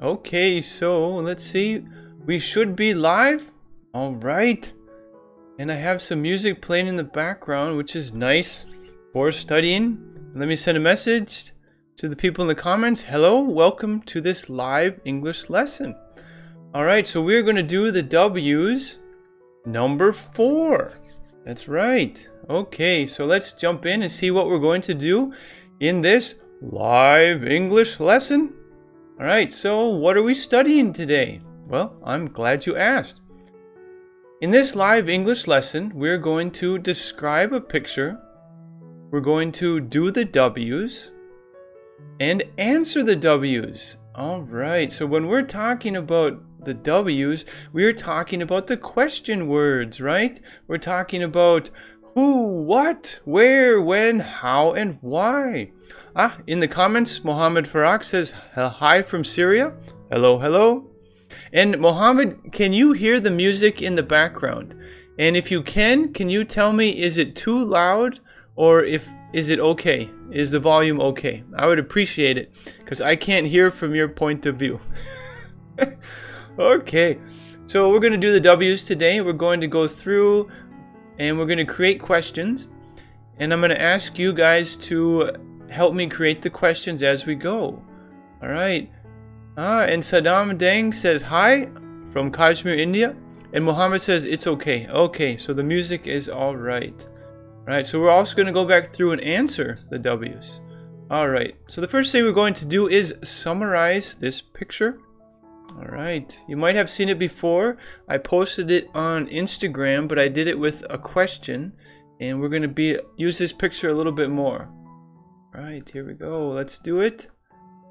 Okay, so let's see. We should be live. All right. And I have some music playing in the background, which is nice for studying. Let me send a message to the people in the comments. Hello, welcome to this live English lesson. All right, so we're going to do the W's number four. That's right. Okay, so let's jump in and see what we're going to do in this live English lesson. All right, so what are we studying today? Well, I'm glad you asked. In this live English lesson, we're going to describe a picture, we're going to do the W's, and answer the W's. All right, so when we're talking about the W's, we're talking about the question words, right? We're talking about who, what, where, when, how, and why. Ah, in the comments, Mohammed Farak says hi from Syria. Hello, hello. And Mohammed, can you hear the music in the background? And if you can, can you tell me is it too loud or if is it okay? Is the volume okay? I would appreciate it because I can't hear from your point of view. okay, so we're going to do the W's today. We're going to go through and we're going to create questions. And I'm going to ask you guys to help me create the questions as we go. All right. Ah, and Saddam Deng says hi from Kashmir, India. And Muhammad says it's okay. Okay, so the music is all right. All right, so we're also going to go back through and answer the W's. All right, so the first thing we're going to do is summarize this picture. All right, you might have seen it before. I posted it on Instagram, but I did it with a question, and we're going to be use this picture a little bit more. All right, here we go. Let's do it.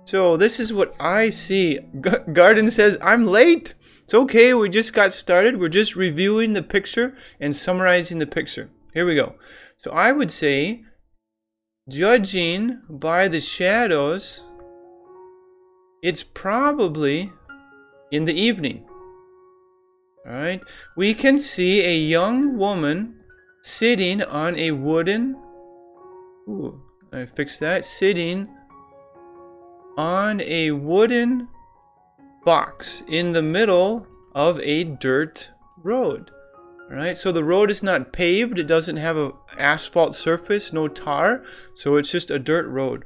So this is what I see. G Garden says, I'm late. It's okay, we just got started. We're just reviewing the picture and summarizing the picture. Here we go. So I would say, judging by the shadows, it's probably in the evening. Alright, we can see a young woman sitting on a wooden, ooh, I fixed that, sitting on a wooden box in the middle of a dirt road. Alright, so the road is not paved, it doesn't have a asphalt surface, no tar, so it's just a dirt road.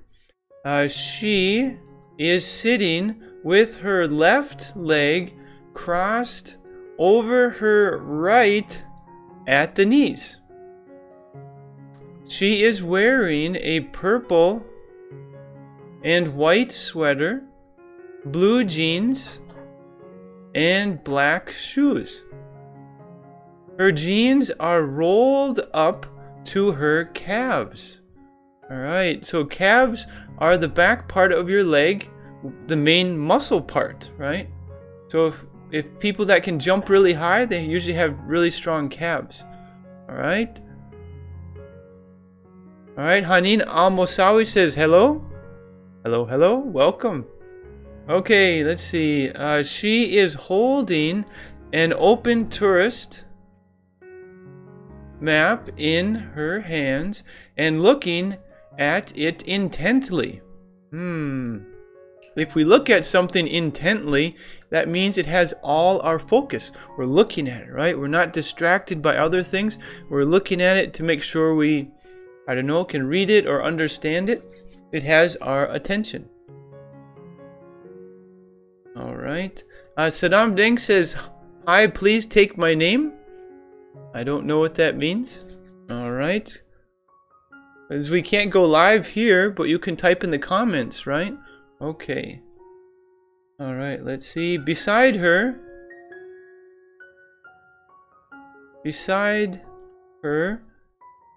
Uh, she is sitting with her left leg crossed over her right at the knees. She is wearing a purple and white sweater, blue jeans, and black shoes. Her jeans are rolled up to her calves. Alright, so calves are the back part of your leg the main muscle part, right? So if, if people that can jump really high, they usually have really strong calves. All right. All right. Hanin Al Mosawi says hello. Hello, hello. Welcome. Okay, let's see. Uh, she is holding an open tourist map in her hands and looking at it intently. Hmm. If we look at something intently, that means it has all our focus. We're looking at it, right? We're not distracted by other things. We're looking at it to make sure we, I don't know, can read it or understand it. It has our attention. All right. Uh, Saddam Deng says, Hi, please take my name. I don't know what that means. All right. As we can't go live here, but you can type in the comments, right? Okay. Alright, let's see. Beside her... Beside her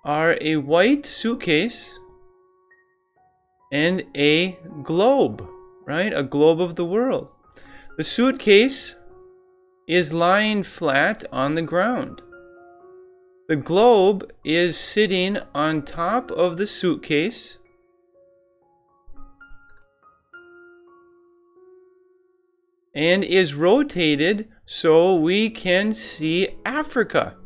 are a white suitcase and a globe, right? A globe of the world. The suitcase is lying flat on the ground. The globe is sitting on top of the suitcase and is rotated so we can see Africa.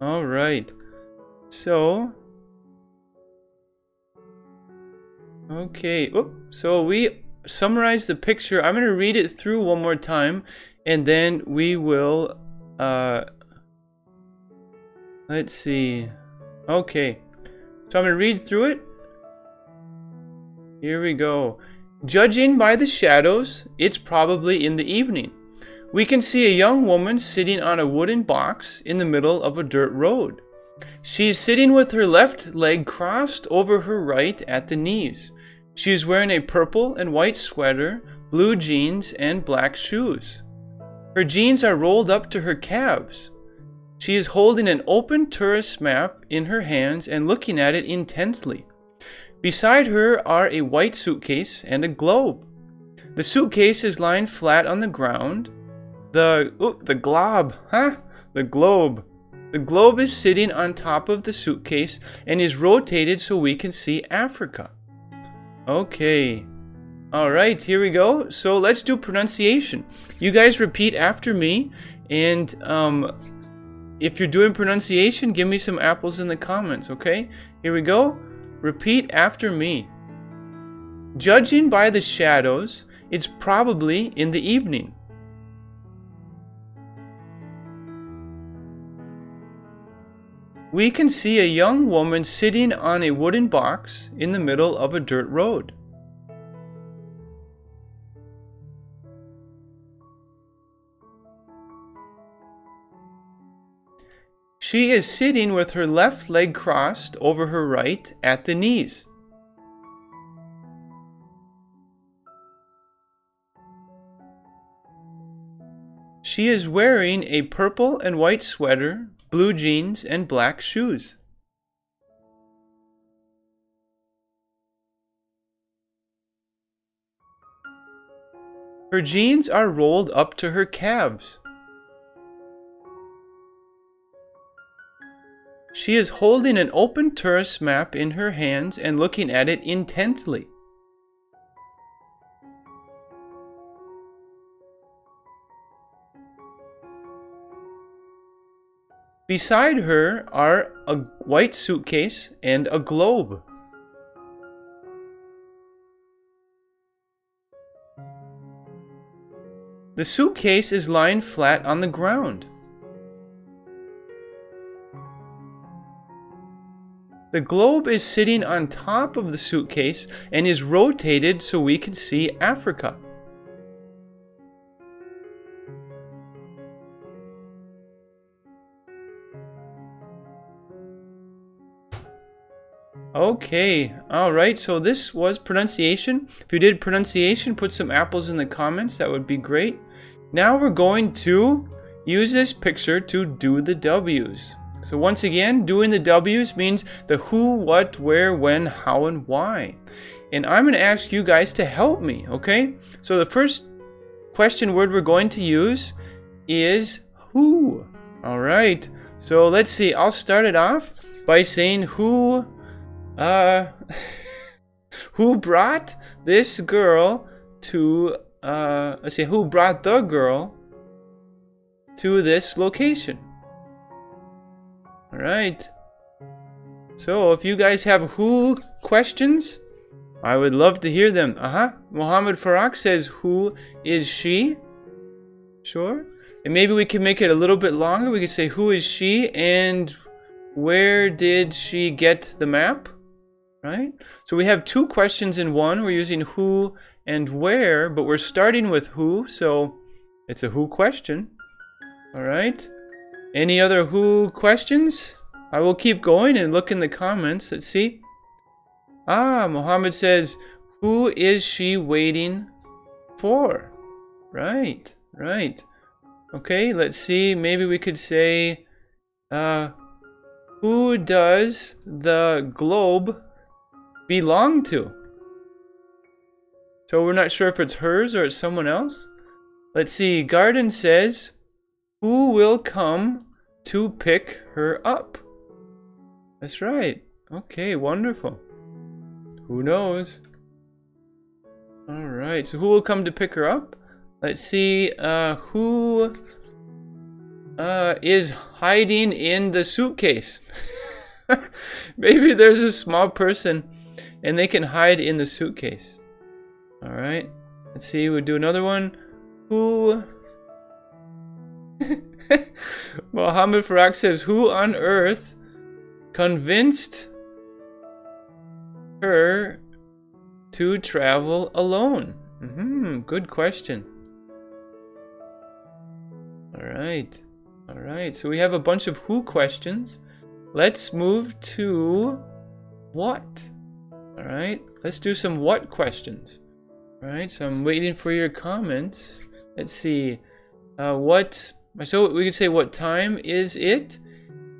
All right. So Okay, Oop. so we summarize the picture. I'm going to read it through one more time, and then we will, uh, let's see. Okay, so I'm going to read through it. Here we go. Judging by the shadows, it's probably in the evening. We can see a young woman sitting on a wooden box in the middle of a dirt road. She is sitting with her left leg crossed over her right at the knees. She is wearing a purple and white sweater, blue jeans, and black shoes. Her jeans are rolled up to her calves. She is holding an open tourist map in her hands and looking at it intently. Beside her are a white suitcase and a globe. The suitcase is lying flat on the ground. The ooh, the glob, huh? The globe. The globe is sitting on top of the suitcase and is rotated so we can see Africa. Okay. All right, here we go. So let's do pronunciation. You guys repeat after me, and um, if you're doing pronunciation, give me some apples in the comments, okay? Here we go. Repeat after me. Judging by the shadows, it's probably in the evening. We can see a young woman sitting on a wooden box in the middle of a dirt road. She is sitting with her left leg crossed over her right at the knees. She is wearing a purple and white sweater blue jeans, and black shoes. Her jeans are rolled up to her calves. She is holding an open tourist map in her hands and looking at it intently. Beside her are a white suitcase and a globe. The suitcase is lying flat on the ground. The globe is sitting on top of the suitcase and is rotated so we can see Africa. Okay, alright, so this was pronunciation. If you did pronunciation, put some apples in the comments, that would be great. Now we're going to use this picture to do the W's. So once again, doing the W's means the who, what, where, when, how, and why. And I'm going to ask you guys to help me, okay? So the first question word we're going to use is who. Alright, so let's see, I'll start it off by saying who uh, who brought this girl to, uh, let's see, who brought the girl to this location? All right. So if you guys have who questions, I would love to hear them. Uh-huh. Mohammed Farak says, who is she? Sure. And maybe we can make it a little bit longer. We could say, who is she and where did she get the map? Right? So we have two questions in one. We're using who and where, but we're starting with who, so it's a who question. All right. Any other who questions? I will keep going and look in the comments. Let's see. Ah, Mohammed says, who is she waiting for? Right, right. Okay, let's see. Maybe we could say, uh, who does the globe belong to. So we're not sure if it's hers or it's someone else. Let's see. Garden says, who will come to pick her up? That's right. Okay, wonderful. Who knows? Alright, so who will come to pick her up? Let's see, uh, who uh, is hiding in the suitcase? Maybe there's a small person and they can hide in the suitcase. All right. Let's see. We'll do another one. Who? Mohammed Farak says, "Who on earth convinced her to travel alone?" Hmm. Good question. All right. All right. So we have a bunch of who questions. Let's move to what. All right. Let's do some what questions. All right. So I'm waiting for your comments. Let's see. Uh, what? So we could say what time is it,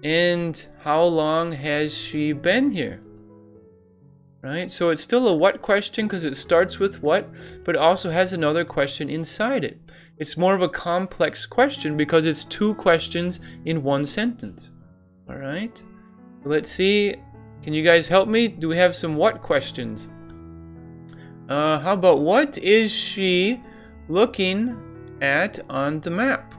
and how long has she been here? Right. So it's still a what question because it starts with what, but also has another question inside it. It's more of a complex question because it's two questions in one sentence. All right. Let's see. Can you guys help me? Do we have some what questions? Uh, how about what is she looking at on the map?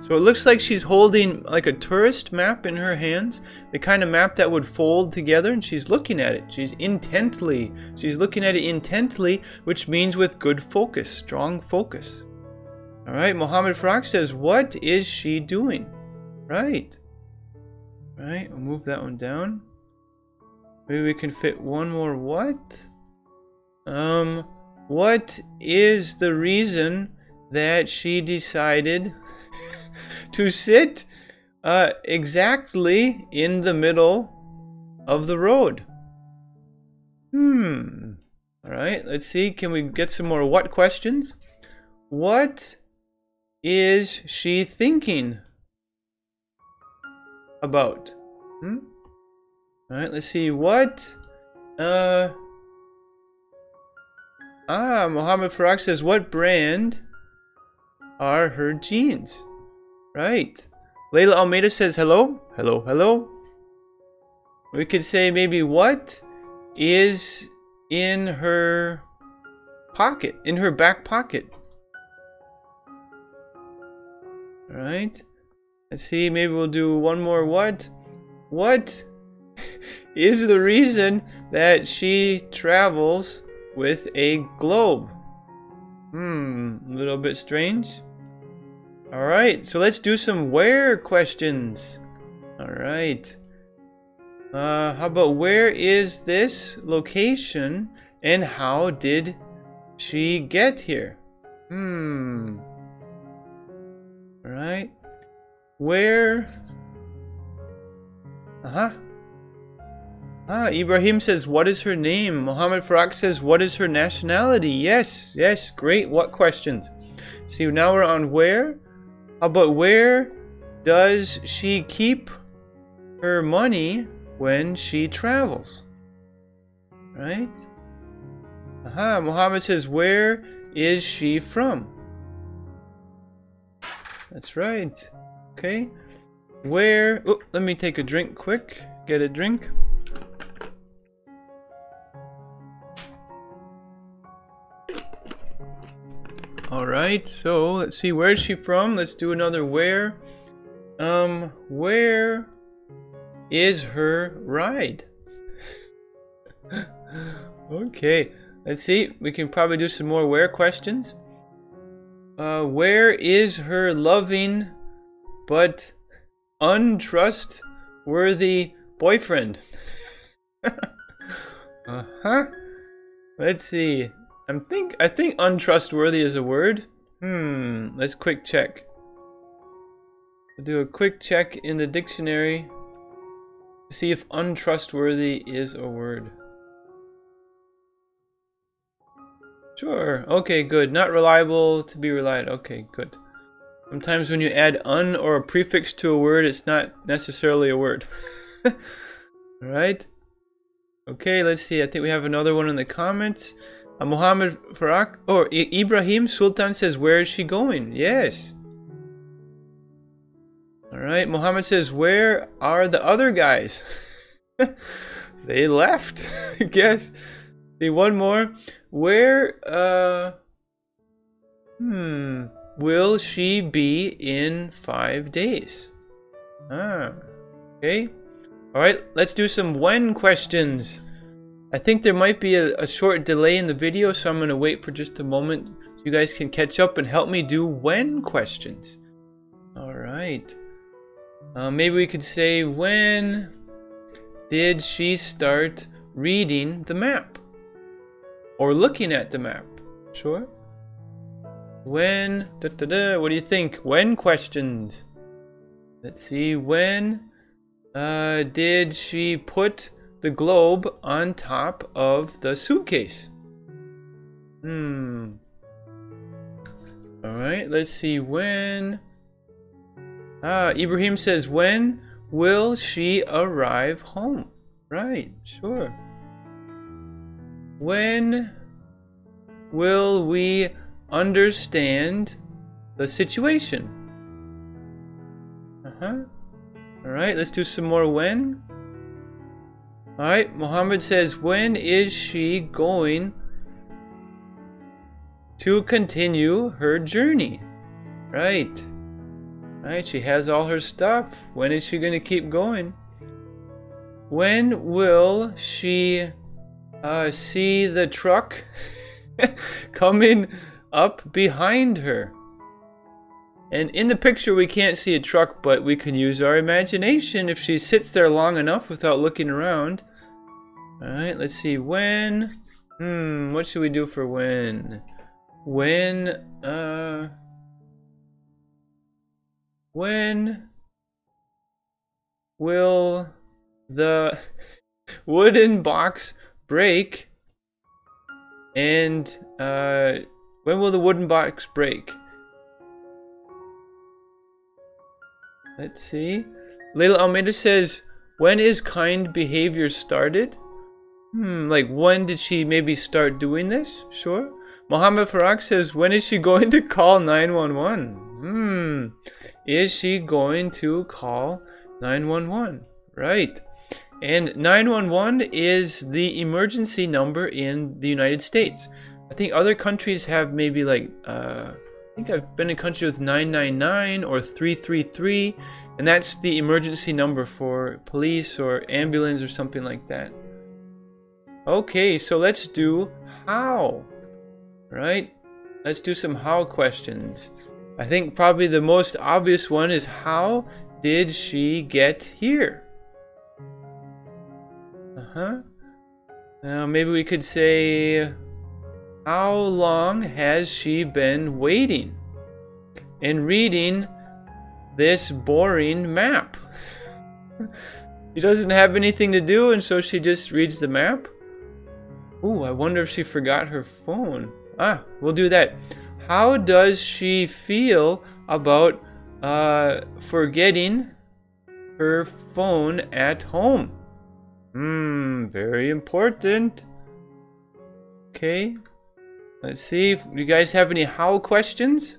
So it looks like she's holding like a tourist map in her hands, the kind of map that would fold together, and she's looking at it. She's intently, she's looking at it intently, which means with good focus, strong focus. All right, Mohammed Farak says, What is she doing? Right. Right, we'll move that one down. Maybe we can fit one more what? Um, what is the reason that she decided to sit uh, exactly in the middle of the road? Hmm. All right, let's see. Can we get some more what questions? What is she thinking about? Hmm? Alright, let's see. What? Uh. Ah, Mohammed Farak says, what brand are her jeans? Right. Layla Almeida says, hello? Hello, hello. We could say maybe what is in her pocket, in her back pocket? Alright. Let's see, maybe we'll do one more what? What is the reason that she travels with a globe? Hmm, a little bit strange. Alright, so let's do some where questions. Alright. Uh, how about where is this location and how did she get here? Hmm. Alright. Where? Uh-huh. Ah, Ibrahim says, what is her name? Mohammed Farak says, what is her nationality? Yes, yes, great. What questions? See, now we're on where? How about where does she keep her money when she travels? Right? Aha, Muhammad says, where is she from? That's right. Okay. Where... Oh, let me take a drink quick. Get a drink. Alright, so let's see. Where is she from? Let's do another where. Um, where is her ride? okay, let's see. We can probably do some more where questions. Uh, where is her loving but untrustworthy boyfriend? uh huh. Let's see. I'm think I think untrustworthy is a word. Hmm. Let's quick check. We'll do a quick check in the dictionary to see if untrustworthy is a word. Sure. Okay, good. Not reliable to be relied. Okay, good. Sometimes when you add un or a prefix to a word, it's not necessarily a word. Alright. Okay, let's see. I think we have another one in the comments. Uh, Muhammad Farak or I Ibrahim Sultan says, Where is she going? Yes. Alright, Muhammad says, Where are the other guys? they left, I guess. See, one more. Where, uh, hmm, will she be in five days? Ah, okay. All right, let's do some when questions. I think there might be a, a short delay in the video, so I'm going to wait for just a moment so you guys can catch up and help me do when questions. All right. Uh, maybe we could say, when did she start reading the map? Or looking at the map? Sure. When, da, da, da, what do you think? When questions? Let's see, when uh, did she put the globe on top of the suitcase? Hmm. Alright, let's see, when... Ah, Ibrahim says, when will she arrive home? Right, sure. When will we understand the situation? Uh-huh. Alright, let's do some more when. Alright, Muhammad says, when is she going to continue her journey? Right. Right, she has all her stuff. When is she going to keep going? When will she uh, see the truck coming up behind her? And in the picture we can't see a truck, but we can use our imagination if she sits there long enough without looking around. Alright, let's see. When? Hmm, what should we do for when? When, uh... When will the wooden box break? And, uh, when will the wooden box break? Let's see. Layla Almeida says, when is kind behavior started? Hmm, like when did she maybe start doing this? Sure. Mohammed Farak says, when is she going to call 911? Hmm, is she going to call 911? Right. And 911 is the emergency number in the United States. I think other countries have maybe like, uh, I think I've been in a country with 999 or 333, and that's the emergency number for police or ambulance or something like that. Okay, so let's do how, right? Let's do some how questions. I think probably the most obvious one is how did she get here? Uh-huh. Now maybe we could say how long has she been waiting and reading this boring map? she doesn't have anything to do and so she just reads the map? Ooh, I wonder if she forgot her phone. Ah, we'll do that. How does she feel about uh, forgetting her phone at home? Hmm, very important. Okay. Let's see if you guys have any how questions.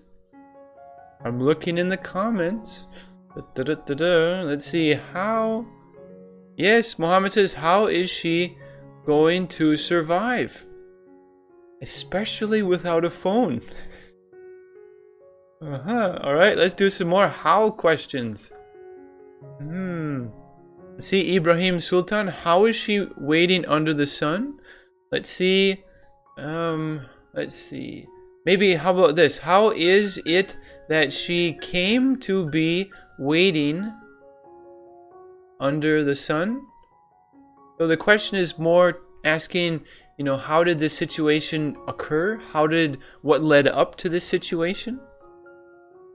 I'm looking in the comments. Da, da, da, Let's see how. Yes, Mohammed says, how is she going to survive? Especially without a phone. uh huh. All right, let's do some more how questions. Hmm. See, Ibrahim Sultan, how is she waiting under the sun? Let's see. Um, let's see. Maybe, how about this? How is it that she came to be waiting under the sun? So the question is more asking, you know, how did this situation occur? How did, what led up to this situation?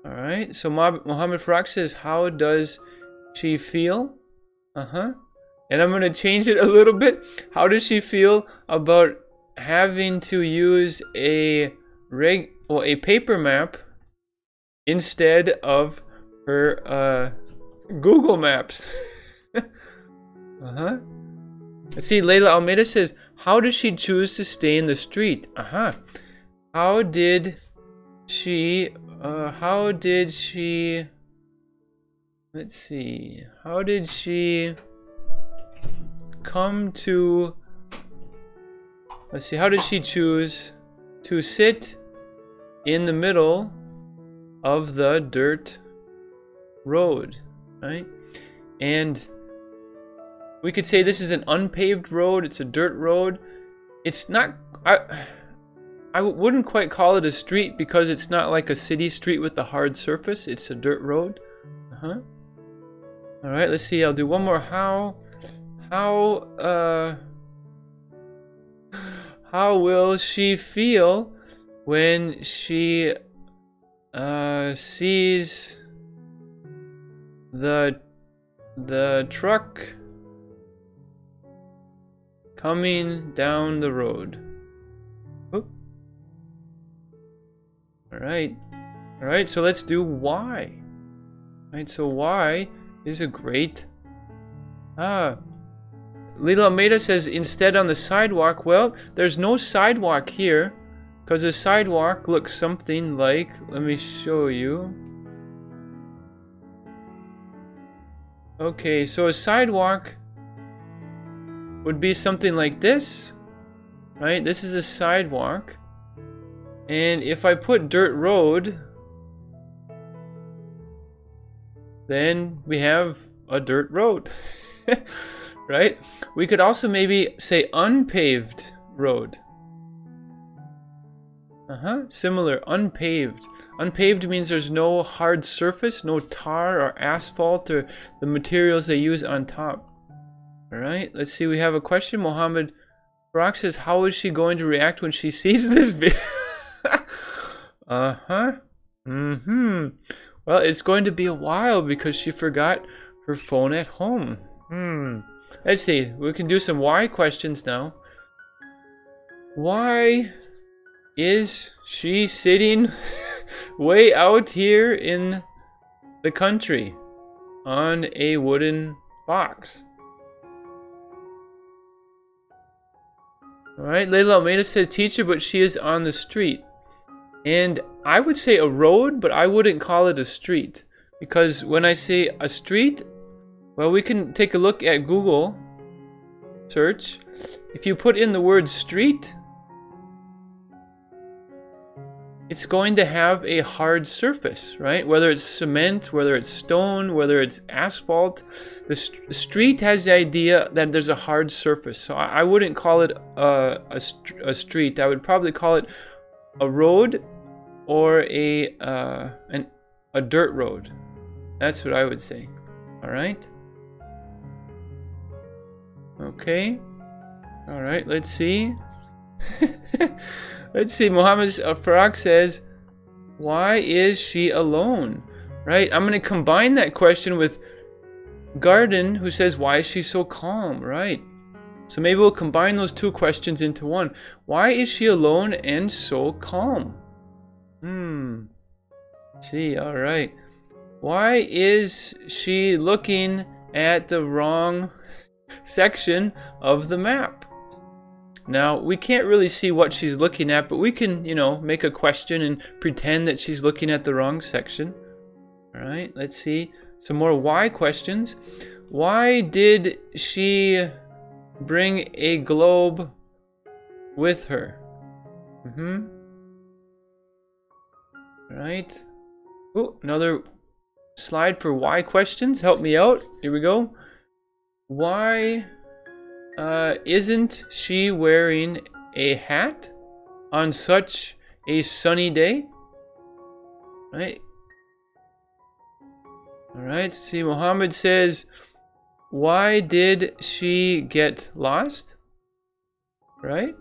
All right, so Mohammed Farak says, how does she feel? Uh-huh. And I'm going to change it a little bit. How does she feel about having to use a reg well, a paper map instead of her uh, Google Maps? uh-huh. Let's see, Layla Almeida says, how does she choose to stay in the street? Uh-huh. How did she, uh, how did she Let's see. How did she come to... Let's see. How did she choose to sit in the middle of the dirt road, right? And We could say this is an unpaved road. It's a dirt road. It's not. I. I wouldn't quite call it a street because it's not like a city street with a hard surface. It's a dirt road. Uh huh. All right. Let's see. I'll do one more. How. How. Uh. How will she feel when she uh, sees the the truck coming down the road. All right, all right. So let's do why. All right, so why is a great. Ah, Lila Almeida says instead on the sidewalk. Well, there's no sidewalk here because the sidewalk looks something like. Let me show you. Okay, so a sidewalk would be something like this, right? This is a sidewalk. And if I put dirt road, then we have a dirt road, right? We could also maybe say unpaved road. Uh-huh, similar, unpaved. Unpaved means there's no hard surface, no tar or asphalt or the materials they use on top. Alright, let's see, we have a question. Mohammed Brock says, how is she going to react when she sees this video? uh-huh. Mm-hmm. Well, it's going to be a while because she forgot her phone at home. Hmm. Let's see, we can do some why questions now. Why is she sitting way out here in the country on a wooden box. Alright, Layla Almeida said teacher, but she is on the street. And I would say a road, but I wouldn't call it a street. Because when I say a street, well, we can take a look at Google search. If you put in the word street, it's going to have a hard surface, right? Whether it's cement, whether it's stone, whether it's asphalt, the st street has the idea that there's a hard surface. So I, I wouldn't call it a, a, st a, street. I would probably call it a road or a uh, an, a dirt road. That's what I would say. All right. Okay. All right. Let's see. Let's see. Muhammad Farag says, Why is she alone? Right? I'm going to combine that question with Garden, who says, Why is she so calm? Right? So maybe we'll combine those two questions into one. Why is she alone and so calm? Hmm. See, all right. Why is she looking at the wrong section of the map? Now, we can't really see what she's looking at, but we can, you know, make a question and pretend that she's looking at the wrong section. All right, let's see. Some more why questions. Why did she bring a globe with her? Mm-hmm. All right. Oh, another slide for why questions. Help me out. Here we go. Why uh, isn't she wearing a hat on such a sunny day? Right? Alright, see, Muhammad says, why did she get lost? Right?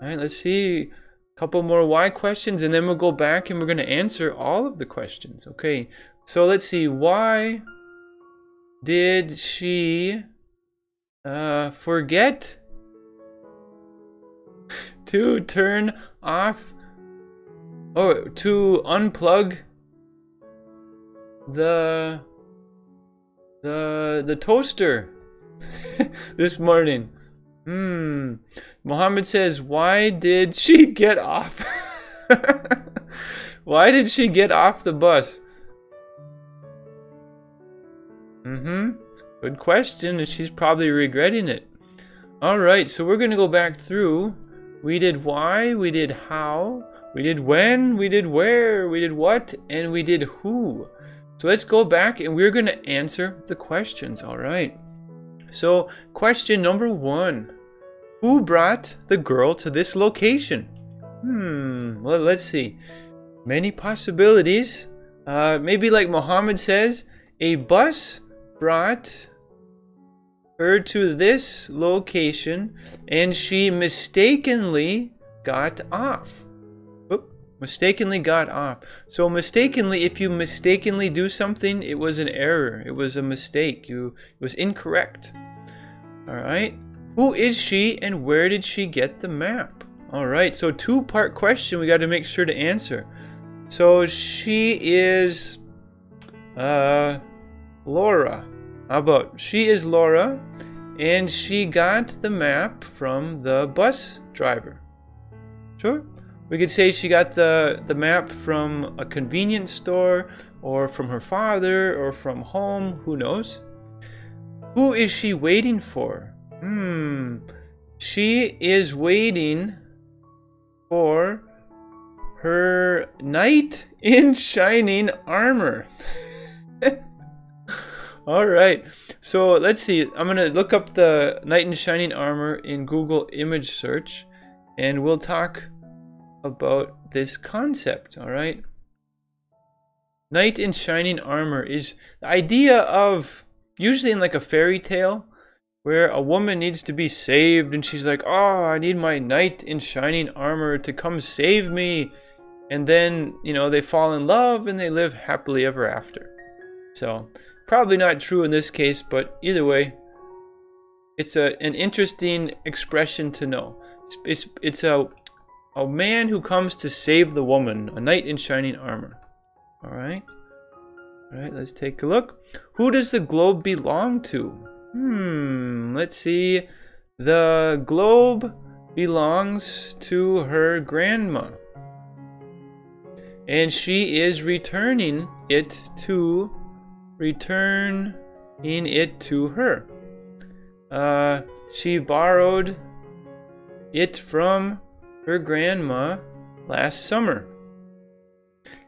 Alright, let's see a couple more why questions and then we'll go back and we're going to answer all of the questions. Okay, so let's see, why did she uh, forget to turn off or oh, to unplug the the the toaster this morning. Hmm. Mohammed says, "Why did she get off? Why did she get off the bus?" Mm-hmm. Good question, she's probably regretting it. Alright, so we're going to go back through. We did why, we did how, we did when, we did where, we did what, and we did who. So let's go back and we're going to answer the questions, alright? So, question number one Who brought the girl to this location? Hmm, well, let's see. Many possibilities. Uh, maybe, like Muhammad says, a bus brought her to this location and she mistakenly got off. Oop, mistakenly got off. So mistakenly, if you mistakenly do something, it was an error. It was a mistake. You it was incorrect. All right. Who is she and where did she get the map? All right. So two-part question we got to make sure to answer. So she is uh Laura. About she is Laura and she got the map from the bus driver. Sure. We could say she got the, the map from a convenience store or from her father or from home, who knows? Who is she waiting for? Hmm. She is waiting for her knight in shining armor. All right. So let's see. I'm going to look up the knight in shining armor in Google image search and we'll talk about this concept. All right. Knight in shining armor is the idea of usually in like a fairy tale where a woman needs to be saved and she's like, "Oh, I need my knight in shining armor to come save me." And then, you know, they fall in love and they live happily ever after. So, Probably not true in this case, but either way, it's a, an interesting expression to know. It's, it's, it's a, a man who comes to save the woman, a knight in shining armor. Alright? Alright, let's take a look. Who does the globe belong to? Hmm, let's see. The globe belongs to her grandma. And she is returning it to returning it to her. Uh, she borrowed it from her grandma last summer.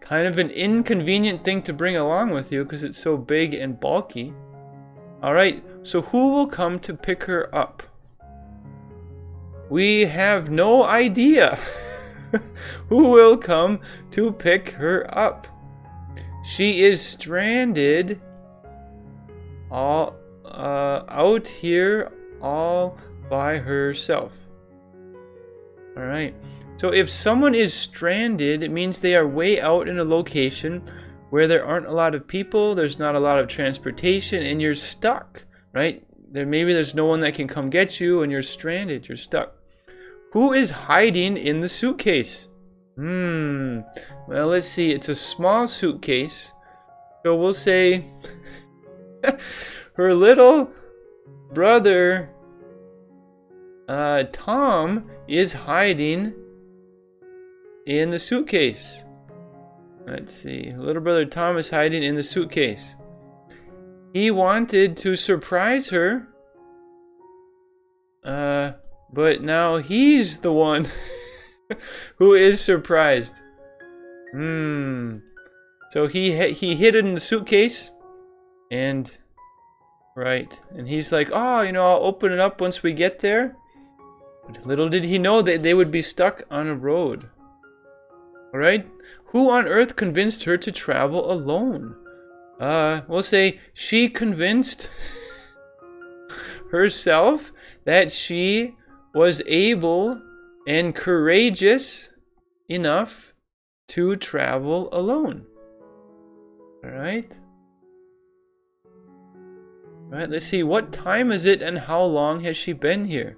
Kind of an inconvenient thing to bring along with you because it's so big and bulky. Alright, so who will come to pick her up? We have no idea who will come to pick her up. She is stranded all uh, out here all by herself. All right. So if someone is stranded, it means they are way out in a location where there aren't a lot of people, there's not a lot of transportation, and you're stuck, right? There maybe there's no one that can come get you, and you're stranded. You're stuck. Who is hiding in the suitcase? Hmm. Well, let's see. It's a small suitcase. So we'll say her little brother, uh, Tom, is hiding in the suitcase. Let's see. Little brother Tom is hiding in the suitcase. He wanted to surprise her. Uh, but now he's the one who is surprised. Hmm. So he he hid it in the suitcase, and right, and he's like, oh, you know, I'll open it up once we get there. But little did he know that they would be stuck on a road. All right, who on earth convinced her to travel alone? Uh, we'll say she convinced herself that she was able and courageous enough to travel alone. All right. All right, let's see. What time is it and how long has she been here?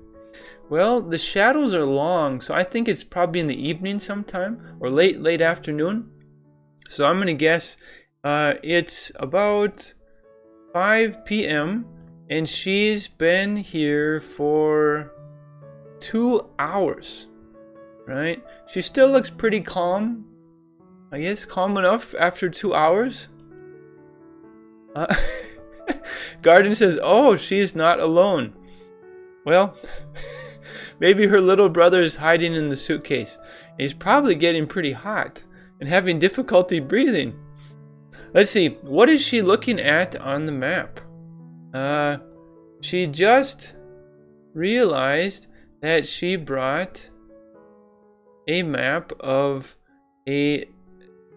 Well, the shadows are long, so I think it's probably in the evening sometime or late, late afternoon. So I'm going to guess uh, it's about 5 p.m. and she's been here for two hours, right? She still looks pretty calm. I guess calm enough after two hours. Uh, Garden says, Oh, she's not alone. Well, maybe her little brother is hiding in the suitcase. He's probably getting pretty hot and having difficulty breathing. Let's see, what is she looking at on the map? Uh, she just realized that she brought a map of a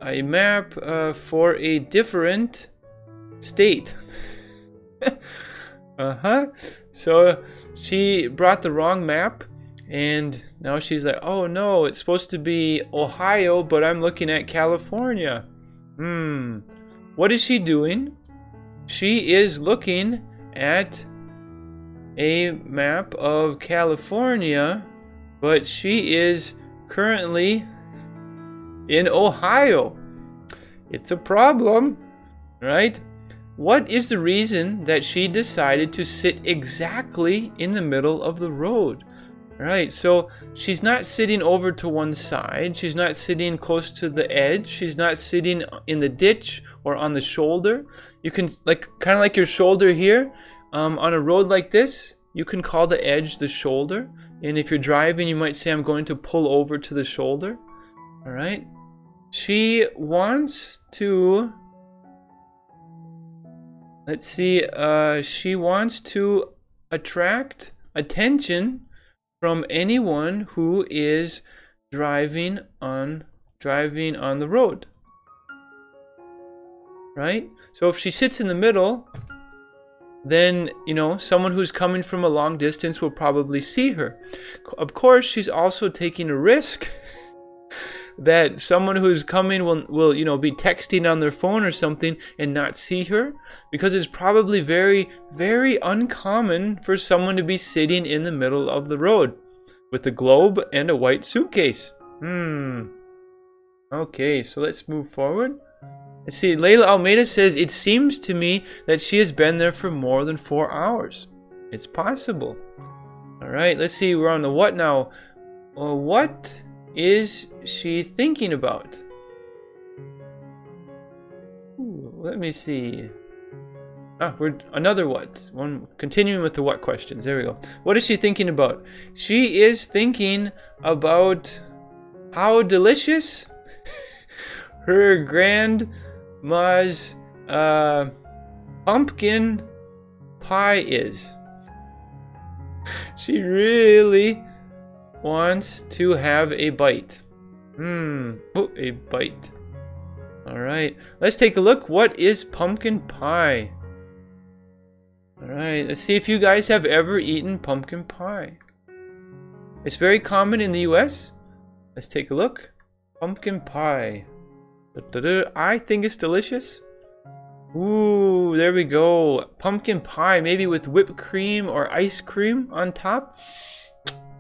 a map uh, for a different state. uh-huh. So she brought the wrong map and now she's like, "Oh no, it's supposed to be Ohio, but I'm looking at California." Hmm. What is she doing? She is looking at a map of California, but she is currently in Ohio. It's a problem, right? What is the reason that she decided to sit exactly in the middle of the road? Right, so she's not sitting over to one side. She's not sitting close to the edge. She's not sitting in the ditch or on the shoulder. You can, like, kind of like your shoulder here. Um, on a road like this, you can call the edge the shoulder. And if you're driving, you might say, I'm going to pull over to the shoulder. All right. She wants to, let's see, uh, she wants to attract attention from anyone who is driving on driving on the road. Right? So if she sits in the middle, then, you know, someone who's coming from a long distance will probably see her. Of course, she's also taking a risk that someone who's coming will, will, you know, be texting on their phone or something and not see her because it's probably very, very uncommon for someone to be sitting in the middle of the road with a globe and a white suitcase. Hmm. Okay, so let's move forward. Let's see, Layla Almeida says, It seems to me that she has been there for more than four hours. It's possible. Alright, let's see, we're on the what now. Well, what is she thinking about? Ooh, let me see. Ah, we're another what. One continuing with the what questions. There we go. What is she thinking about? She is thinking about how delicious her grandma's uh, pumpkin pie is. She really wants to have a bite. Hmm. Oh, a bite. All right. Let's take a look. What is pumpkin pie? All right. Let's see if you guys have ever eaten pumpkin pie. It's very common in the U.S. Let's take a look. Pumpkin pie. I think it's delicious. Ooh, there we go. Pumpkin pie, maybe with whipped cream or ice cream on top.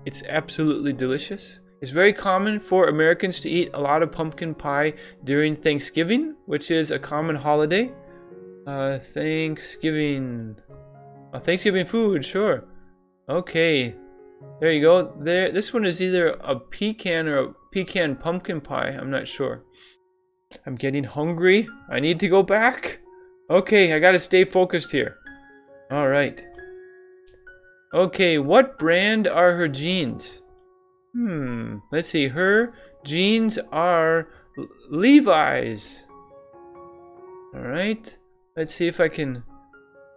It's absolutely delicious. It's very common for Americans to eat a lot of pumpkin pie during Thanksgiving, which is a common holiday. Uh, Thanksgiving. Uh, Thanksgiving food, sure. Okay. There you go. There. This one is either a pecan or a pecan pumpkin pie. I'm not sure. I'm getting hungry. I need to go back. Okay, I gotta stay focused here. Alright. Okay, what brand are her jeans? Hmm, let's see. Her jeans are Levi's. Alright, let's see if I can...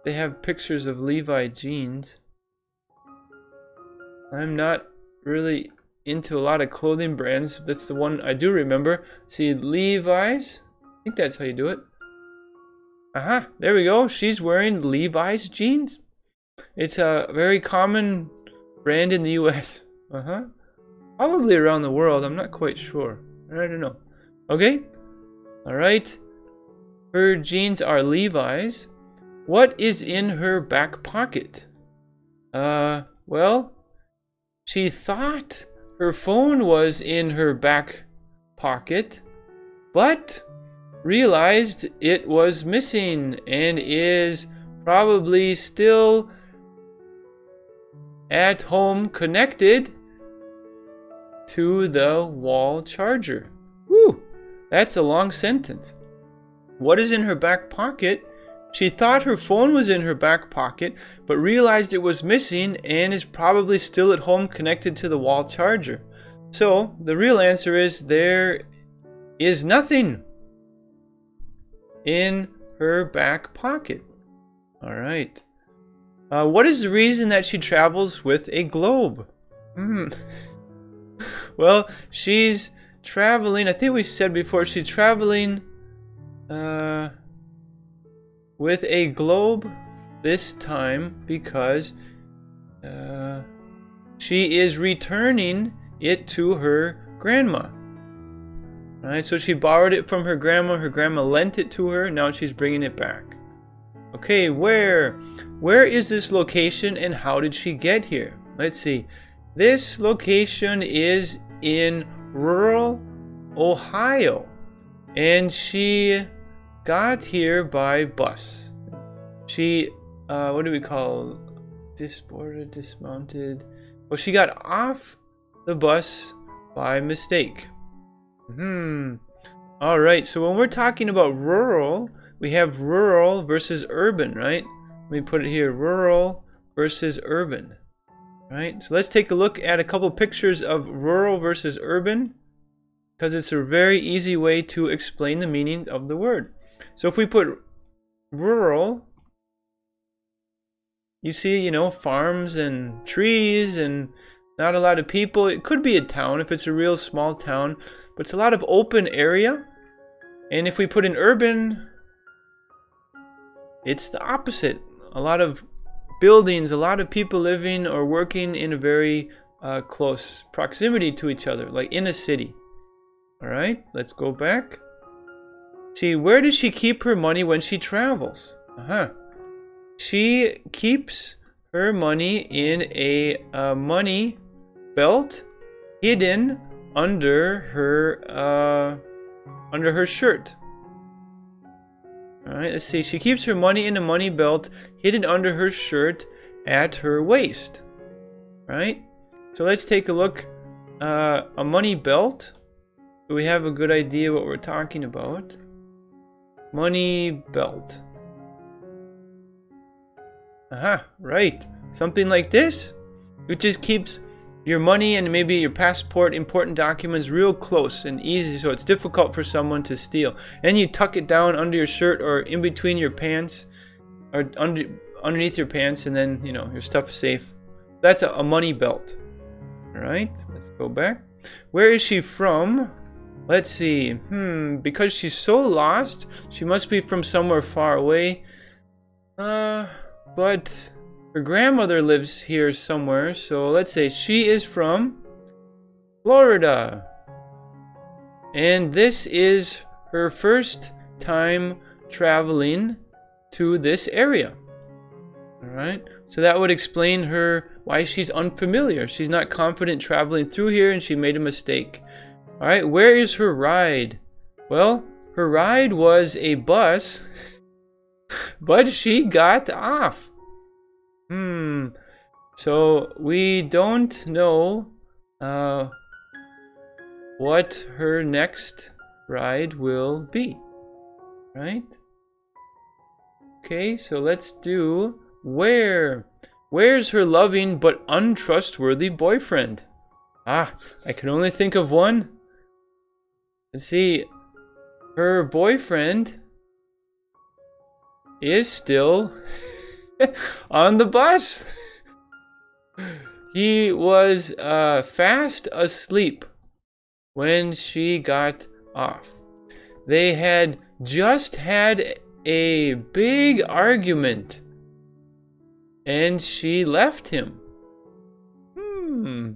They have pictures of Levi jeans. I'm not really into a lot of clothing brands. That's the one I do remember. See, Levi's. I think that's how you do it. Aha, uh -huh, there we go. She's wearing Levi's jeans. It's a very common brand in the US. Uh-huh. Probably around the world. I'm not quite sure. I don't know. Okay. All right. Her jeans are Levi's. What is in her back pocket? Uh, well, she thought her phone was in her back pocket, but realized it was missing and is probably still at home connected to the wall charger. Whew, that's a long sentence. What is in her back pocket? She thought her phone was in her back pocket, but realized it was missing and is probably still at home connected to the wall charger. So, the real answer is there is nothing in her back pocket. All right. Uh, what is the reason that she travels with a globe? Hmm. well, she's traveling. I think we said before she's traveling uh, with a globe this time because uh, she is returning it to her grandma. Right, so she borrowed it from her grandma. Her grandma lent it to her. Now she's bringing it back. Okay, where? Where is this location and how did she get here? Let's see. This location is in rural Ohio. And she got here by bus. She, uh, what do we call disboarded, dismounted? Well, she got off the bus by mistake. Hmm. All right. So when we're talking about rural, we have rural versus urban, right? Let me put it here: rural versus urban. Right. So let's take a look at a couple pictures of rural versus urban, because it's a very easy way to explain the meaning of the word. So if we put rural, you see, you know, farms and trees and not a lot of people. It could be a town if it's a real small town, but it's a lot of open area. And if we put in urban, it's the opposite. A lot of buildings, a lot of people living or working in a very uh, close proximity to each other, like in a city. All right, let's go back. See, where does she keep her money when she travels? Uh-huh. She keeps her money in a uh, money belt hidden under her uh, under her shirt. All right, let's see. She keeps her money in a money belt hidden under her shirt at her waist. Right? So let's take a look. Uh, a money belt. So we have a good idea what we're talking about. Money belt. Aha, right. Something like this. It just keeps your money and maybe your passport, important documents real close and easy so it's difficult for someone to steal. And you tuck it down under your shirt or in between your pants or under, underneath your pants and then, you know, your stuff is safe. That's a, a money belt. All right, let's go back. Where is she from? Let's see. Hmm, because she's so lost, she must be from somewhere far away. Uh, but her grandmother lives here somewhere, so let's say she is from Florida. And this is her first time traveling to this area. Alright, so that would explain her why she's unfamiliar. She's not confident traveling through here and she made a mistake. Alright, where is her ride? Well, her ride was a bus, but she got off. Hmm. So we don't know uh, what her next ride will be, right? Okay, so let's do where. Where's her loving but untrustworthy boyfriend? Ah, I can only think of one. Let's see. Her boyfriend is still on the bus. he was uh, fast asleep when she got off. They had just had a big argument and she left him. Hmm.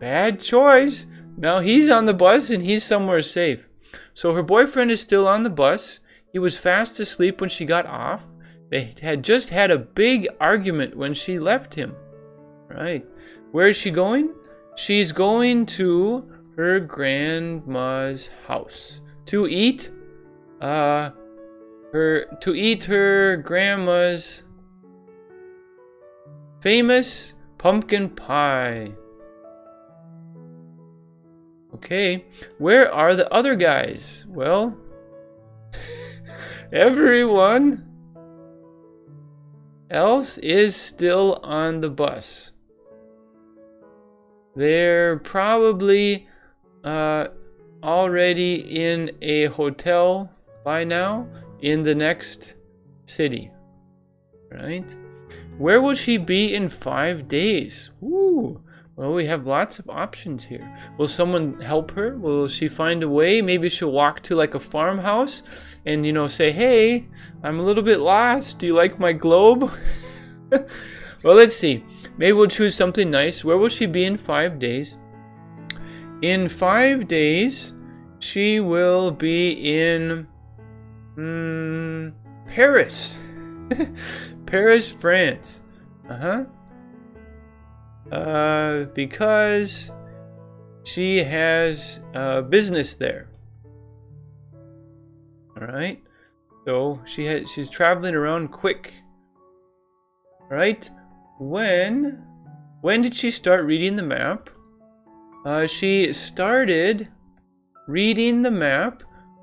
Bad choice. Now he's on the bus and he's somewhere safe. So her boyfriend is still on the bus. He was fast asleep when she got off. They had just had a big argument when she left him. Right. Where is she going? She's going to her grandma's house to eat uh her to eat her grandma's famous pumpkin pie. Okay, where are the other guys? Well, everyone else is still on the bus. They're probably uh, already in a hotel by now in the next city, right? Where will she be in five days? Well, we have lots of options here. Will someone help her? Will she find a way? Maybe she'll walk to like a farmhouse and, you know, say, Hey, I'm a little bit lost. Do you like my globe? well, let's see. Maybe we'll choose something nice. Where will she be in five days? In five days, she will be in mm, Paris. Paris, France. Uh-huh. Uh, because she has uh, business there. All right. So she had she's traveling around quick. All right. When when did she start reading the map? Uh, she started reading the map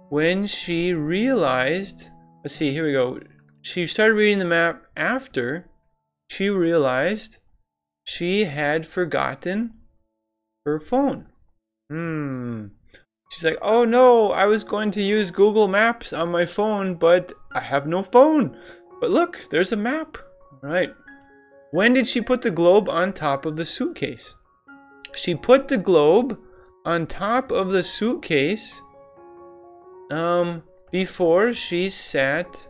when she realized. Let's see. Here we go. She started reading the map after she realized she had forgotten her phone. Hmm. She's like, oh no, I was going to use Google Maps on my phone, but I have no phone. But look, there's a map. All right. When did she put the globe on top of the suitcase? She put the globe on top of the suitcase um, before she sat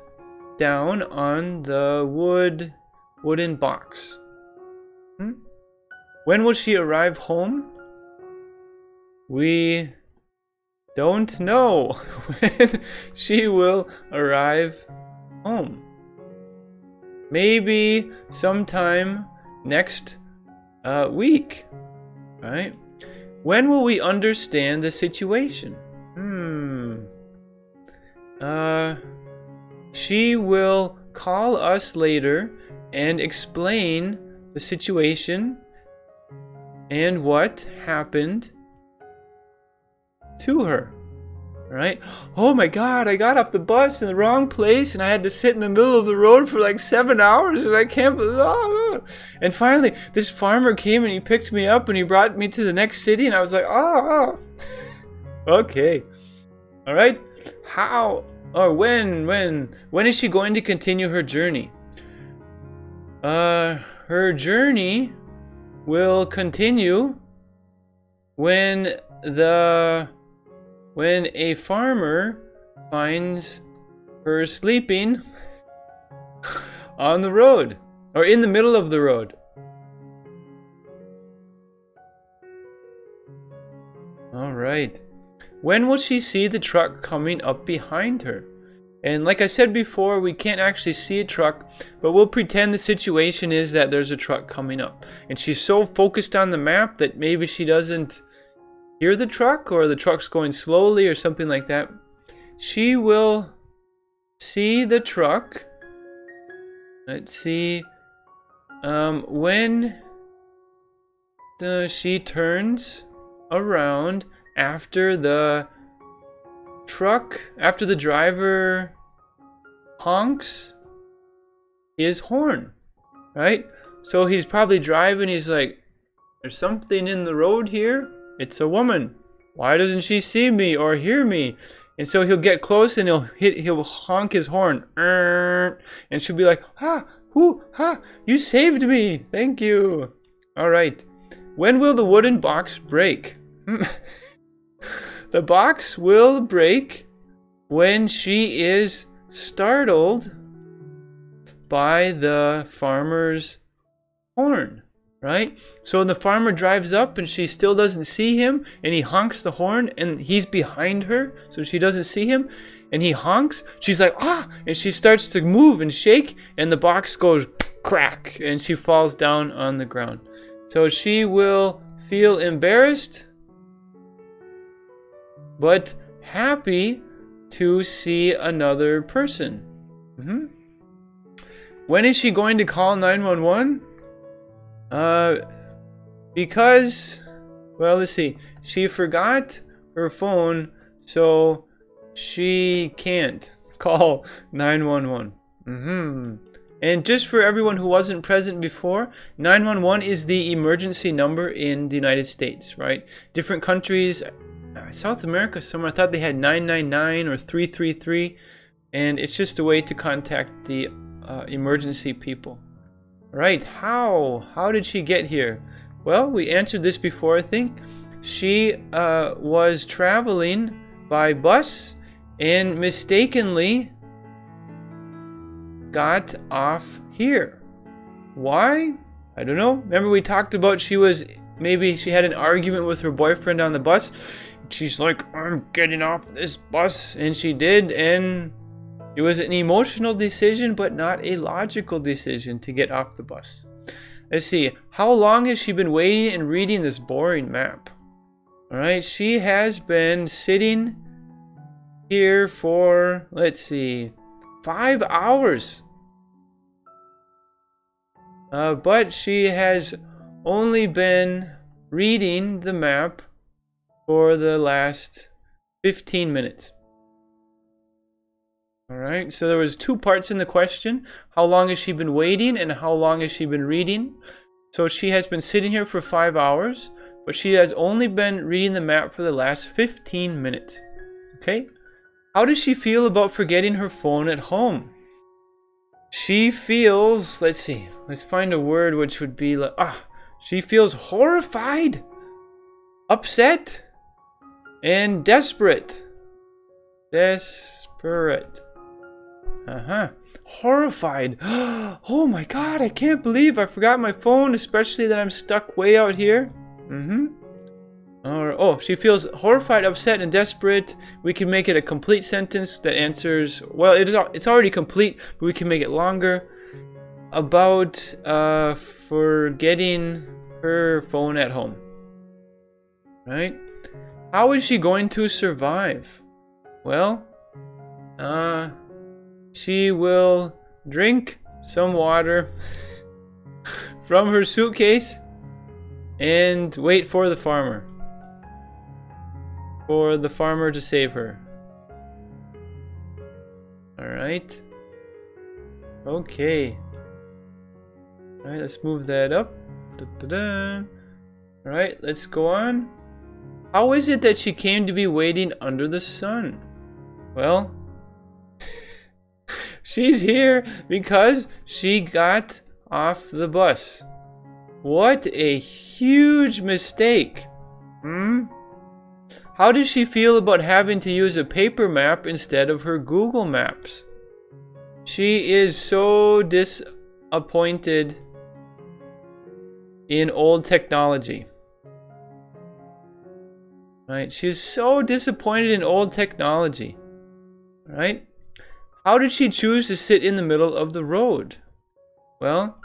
down on the wood wooden box. Hmm? When will she arrive home? We don't know when she will arrive home. Maybe sometime next uh, week, right? When will we understand the situation? Hmm. Uh, she will call us later and explain the situation and what happened to her. Right? Oh my god, I got off the bus in the wrong place and I had to sit in the middle of the road for like seven hours and I can't believe oh. Ah, ah, ah. And finally, this farmer came and he picked me up and he brought me to the next city and I was like, oh. okay. Alright. How or when, when, when is she going to continue her journey? Uh, her journey will continue when the when a farmer finds her sleeping on the road or in the middle of the road. All right. When will she see the truck coming up behind her? And like I said before, we can't actually see a truck, but we'll pretend the situation is that there's a truck coming up. And she's so focused on the map that maybe she doesn't hear the truck or the truck's going slowly or something like that. She will see the truck. Let's see. Um, when uh, she turns around after the truck, after the driver honks his horn, right? So he's probably driving, he's like, there's something in the road here. It's a woman. Why doesn't she see me or hear me? And so he'll get close and he'll hit, he'll honk his horn. And she'll be like, ha, whoo, ha, you saved me. Thank you. All right. When will the wooden box break? The box will break when she is startled by the farmer's horn, right? So the farmer drives up and she still doesn't see him and he honks the horn and he's behind her so she doesn't see him and he honks. She's like, ah, and she starts to move and shake and the box goes crack and she falls down on the ground. So she will feel embarrassed but happy to see another person. Mm-hmm. When is she going to call 911? Uh, because, well, let's see. She forgot her phone, so she can't call 911. Mm-hmm. And just for everyone who wasn't present before, 911 is the emergency number in the United States, right? Different countries South America somewhere. I thought they had 999 or 333, and it's just a way to contact the uh, emergency people. Right, how? How did she get here? Well, we answered this before, I think. She uh, was traveling by bus and mistakenly got off here. Why? I don't know. Remember we talked about she was maybe she had an argument with her boyfriend on the bus. She's like, I'm getting off this bus. And she did. And it was an emotional decision, but not a logical decision to get off the bus. Let's see. How long has she been waiting and reading this boring map? Alright, she has been sitting here for, let's see, five hours. Uh, but she has only been reading the map for the last 15 minutes. Alright, so there was two parts in the question. How long has she been waiting and how long has she been reading? So she has been sitting here for five hours, but she has only been reading the map for the last 15 minutes. Okay? How does she feel about forgetting her phone at home? She feels, let's see, let's find a word which would be like, ah, she feels horrified, upset, and desperate. Desperate. Uh huh. Horrified. Oh my god, I can't believe I forgot my phone, especially that I'm stuck way out here. Mm hmm. Or, oh, she feels horrified, upset, and desperate. We can make it a complete sentence that answers. Well, it is. It's already complete, but we can make it longer. About uh, forgetting her phone at home. Right? How is she going to survive? Well, uh, she will drink some water from her suitcase and wait for the farmer for the farmer to save her. Alright. Okay. Alright, let's move that up. Alright, let's go on. How is it that she came to be waiting under the sun? Well, she's here because she got off the bus. What a huge mistake. Hmm? How does she feel about having to use a paper map instead of her Google Maps? She is so disappointed in old technology. Right? She's so disappointed in old technology. Right? How did she choose to sit in the middle of the road? Well,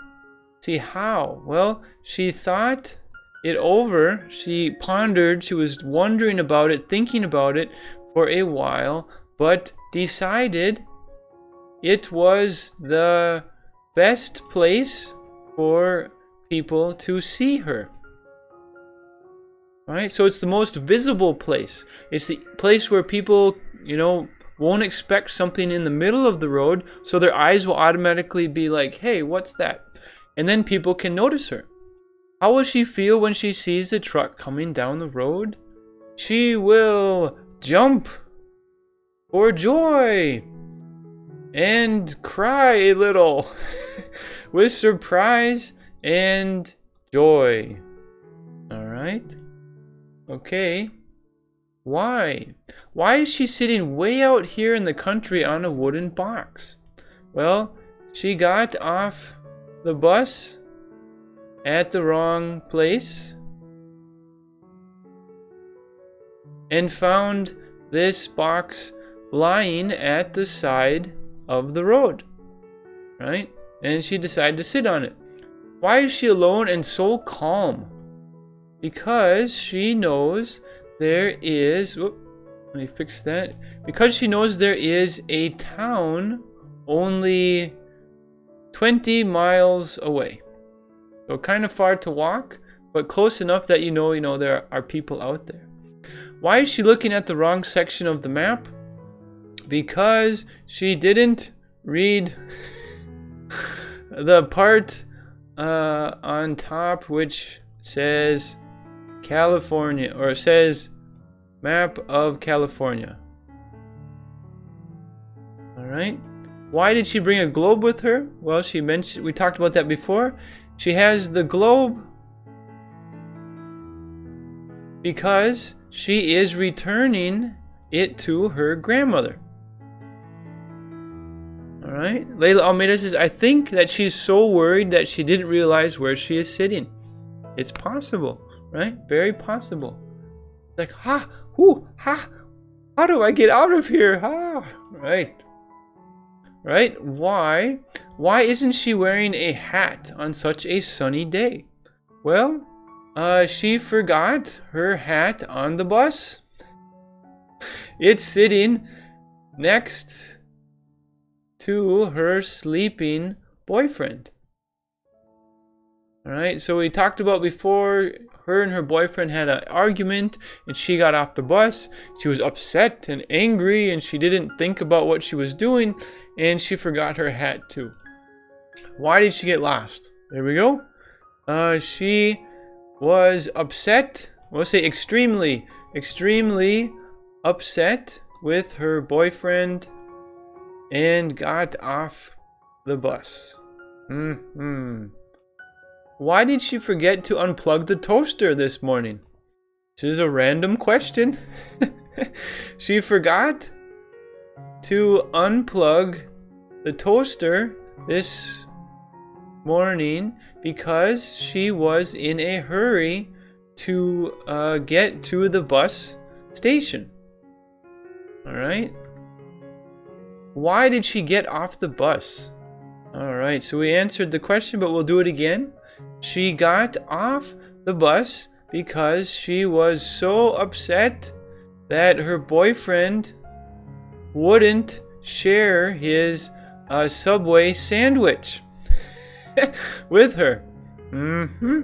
see how? Well, she thought it over, she pondered, she was wondering about it, thinking about it for a while, but decided it was the best place for people to see her. Right? So it's the most visible place. It's the place where people, you know, won't expect something in the middle of the road, so their eyes will automatically be like, hey, what's that? And then people can notice her. How will she feel when she sees a truck coming down the road? She will jump for joy and cry a little with surprise and joy. Alright? Okay. Why? Why is she sitting way out here in the country on a wooden box? Well, she got off the bus at the wrong place and found this box lying at the side of the road. Right? And she decided to sit on it. Why is she alone and so calm? Because she knows there is. Whoop, let me fix that. Because she knows there is a town only 20 miles away. So kind of far to walk, but close enough that you know, you know, there are people out there. Why is she looking at the wrong section of the map? Because she didn't read the part uh, on top which says California or it says map of California. All right. Why did she bring a globe with her? Well, she mentioned we talked about that before. She has the globe because she is returning it to her grandmother. Alright? Layla Almeida says, I think that she's so worried that she didn't realize where she is sitting. It's possible, right? Very possible. Like, ha, whoo, ha, how do I get out of here? Ha, right. Right? Why? Why isn't she wearing a hat on such a sunny day? Well, uh, she forgot her hat on the bus. It's sitting next to her sleeping boyfriend. Alright, so we talked about before her and her boyfriend had an argument and she got off the bus. She was upset and angry and she didn't think about what she was doing and she forgot her hat too. Why did she get lost? There we go. Uh, she was upset, we'll say extremely, extremely upset with her boyfriend and got off the bus. Hmm. -hmm. Why did she forget to unplug the toaster this morning? This is a random question. she forgot to unplug the toaster this morning because she was in a hurry to uh, get to the bus station. Alright? Why did she get off the bus? Alright, so we answered the question, but we'll do it again. She got off the bus because she was so upset that her boyfriend wouldn't share his uh, Subway sandwich with her. Mm-hmm.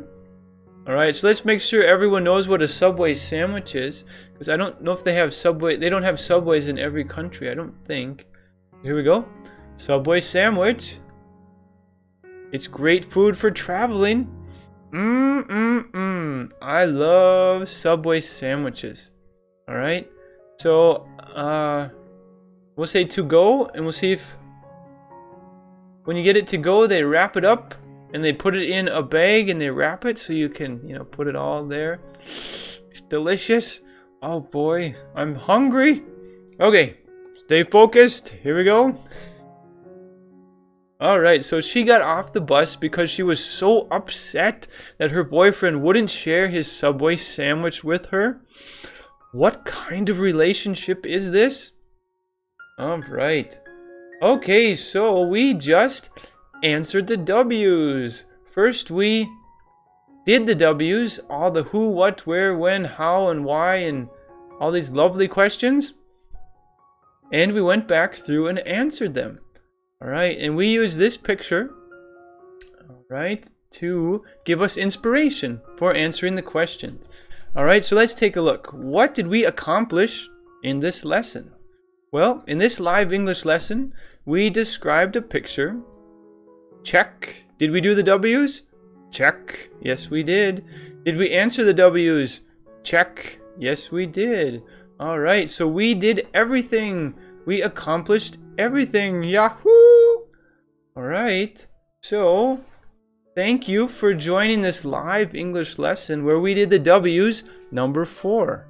All right, so let's make sure everyone knows what a Subway sandwich is, because I don't know if they have Subway. They don't have Subways in every country, I don't think. Here we go. Subway sandwich. It's great food for traveling. Mmm, mmm, mmm. I love Subway sandwiches. All right. So, uh, we'll say to go, and we'll see if when you get it to go, they wrap it up and they put it in a bag and they wrap it so you can, you know, put it all there. It's delicious. Oh boy, I'm hungry. Okay, stay focused. Here we go. Alright, so she got off the bus because she was so upset that her boyfriend wouldn't share his Subway sandwich with her. What kind of relationship is this? Alright. Okay, so we just answered the W's. First we did the W's, all the who, what, where, when, how, and why, and all these lovely questions. And we went back through and answered them. Alright, and we use this picture, alright, to give us inspiration for answering the questions. Alright, so let's take a look. What did we accomplish in this lesson? Well, in this live English lesson, we described a picture. Check. Did we do the W's? Check. Yes, we did. Did we answer the W's? Check. Yes, we did. Alright, so we did everything. We accomplished everything. Yahoo! Alright, so thank you for joining this live English lesson where we did the W's number four.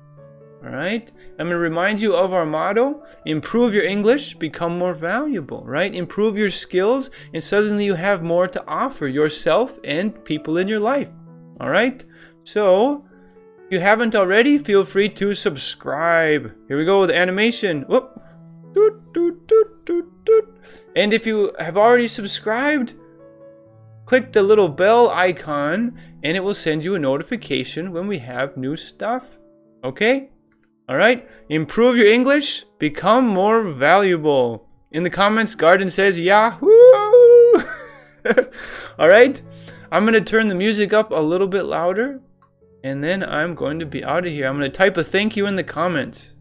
Alright, I'm going to remind you of our motto improve your English, become more valuable. Right? Improve your skills, and suddenly you have more to offer yourself and people in your life. Alright, so if you haven't already, feel free to subscribe. Here we go with animation. Whoop. Doot, doot, doot, doot, doot. And if you have already subscribed, click the little bell icon and it will send you a notification when we have new stuff. Okay? Alright? Improve your English, become more valuable. In the comments, Garden says Yahoo! Alright? I'm going to turn the music up a little bit louder and then I'm going to be out of here. I'm going to type a thank you in the comments.